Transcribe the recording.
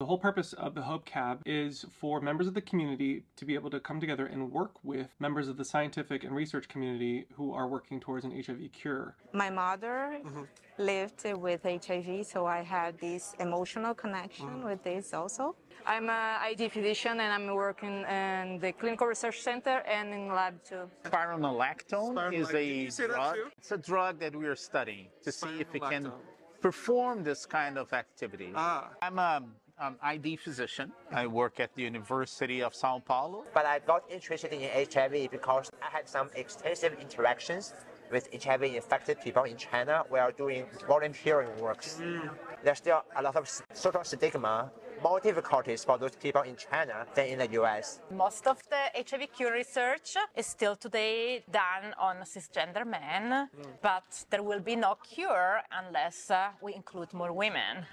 The whole purpose of the Hope Cab is for members of the community to be able to come together and work with members of the scientific and research community who are working towards an HIV cure. My mother mm-hmm. lived with HIV, so I had this emotional connection mm. with this also. I'm a ID physician and I'm working in the clinical research center and in lab too. Spironolactone is a Did you say that drug. It's a drug that we are studying to see if it can perform this kind of activity. Ah. I'm a um, ID physician. I work at the University of Sao Paulo. But I got interested in HIV because I had some extensive interactions with HIV infected people in China while doing volunteering works. There's still a lot of social stigma, more difficulties for those people in China than in the US. Most of the HIV cure research is still today done on cisgender men, but there will be no cure unless uh, we include more women.